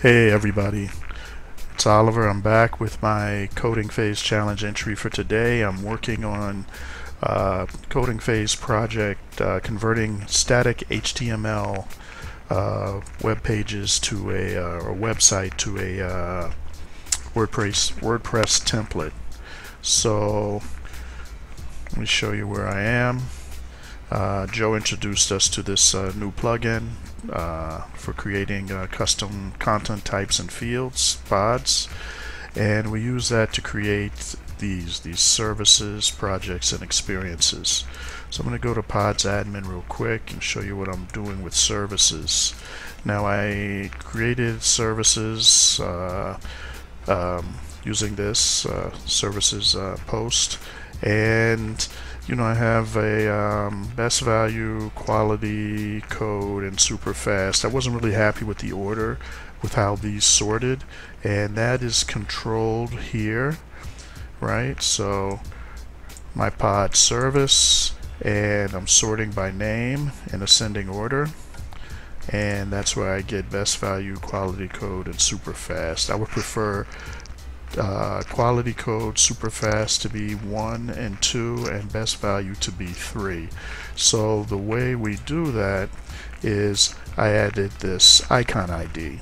Hey everybody, it's Oliver. I'm back with my coding phase challenge entry for today. I'm working on uh, coding phase project uh, converting static HTML uh, web pages to a uh, or website to a uh, WordPress WordPress template. So let me show you where I am. Uh, Joe introduced us to this uh, new plugin uh, for creating uh, custom content types and fields, pods, and we use that to create these these services, projects, and experiences. So I'm going to go to Pods Admin real quick and show you what I'm doing with services. Now I created services uh, um, using this uh, services post and you know I have a um, best value quality code and super fast. I wasn't really happy with the order with how these sorted and that is controlled here right? So my pod service and I'm sorting by name in ascending order and that's where I get best value quality code and super fast. I would prefer uh, quality code super fast to be 1 and 2 and best value to be 3 so the way we do that is I added this icon ID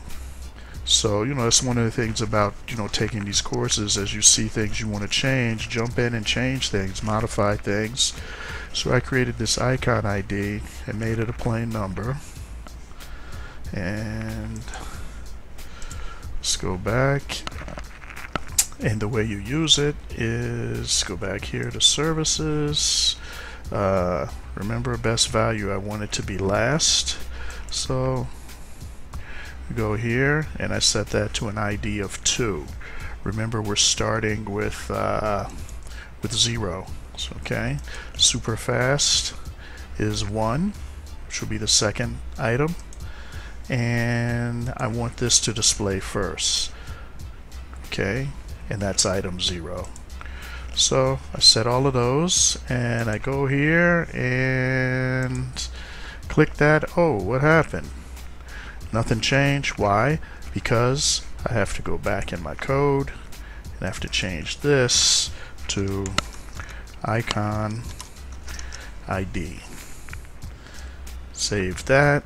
so you know that's one of the things about you know taking these courses. As you see things you want to change jump in and change things modify things. So I created this icon ID and made it a plain number. And let's go back and the way you use it is go back here to services. Uh, remember best value I want it to be last. So go here and I set that to an ID of 2 remember we're starting with uh, with 0 so, okay. Super fast is 1 which will be the second item. And I want this to display first. Okay and that's item 0 so I set all of those and I go here and click that. Oh what happened? Nothing changed. Why? Because I have to go back in my code and I have to change this to icon ID save that.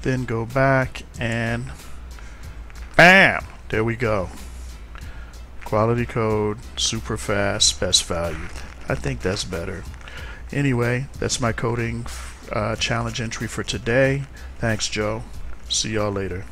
Then go back and BAM there we go. Quality code, super fast, best value. I think that's better. Anyway, that's my coding uh, challenge entry for today. Thanks, Joe. See y'all later.